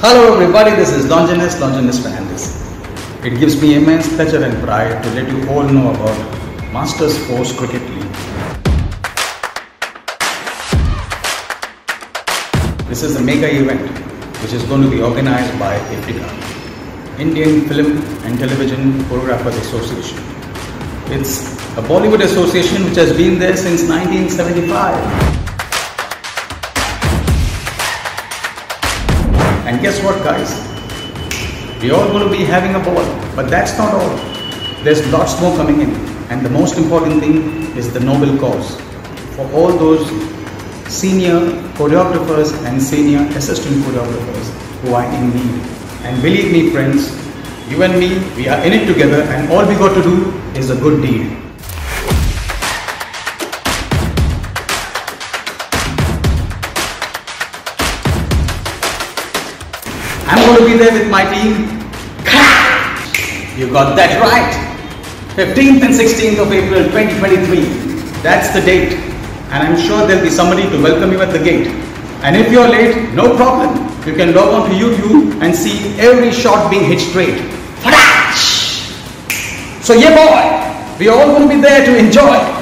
Hello everybody, this is Longinus, Longinus Fernandes. It gives me immense pleasure and pride to let you all know about Masters Force Cricket League. This is a mega event which is going to be organized by IFTCA, Indian Film and Television Choreographers Association. It's a Bollywood association which has been there since 1975. And guess what, guys? We're all going to be having a ball, but that's not all. There's lots more coming in, and the most important thing is the noble cause for all those senior choreographers and senior assistant choreographers who are in need. And believe me, friends, you and me, we are in it together, and all we got to do is a good deed. I'm going to be there with my team. You got that right. 15th and 16th of April 2023. That's the date. And I'm sure there'll be somebody to welcome you at the gate. And if you're late, no problem. You can log on to YouTube and see every shot being hit straight. So yeah boy, we're all going to be there to enjoy.